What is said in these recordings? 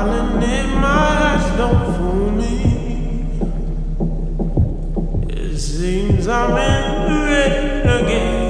Darling, in my eyes, don't fool me. It seems I'm in the red again.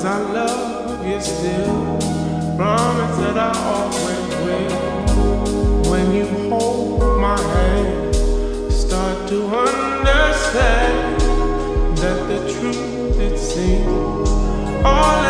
promise I love you still. Promise that I always will. When you hold my hand, start to understand that the truth it seems all.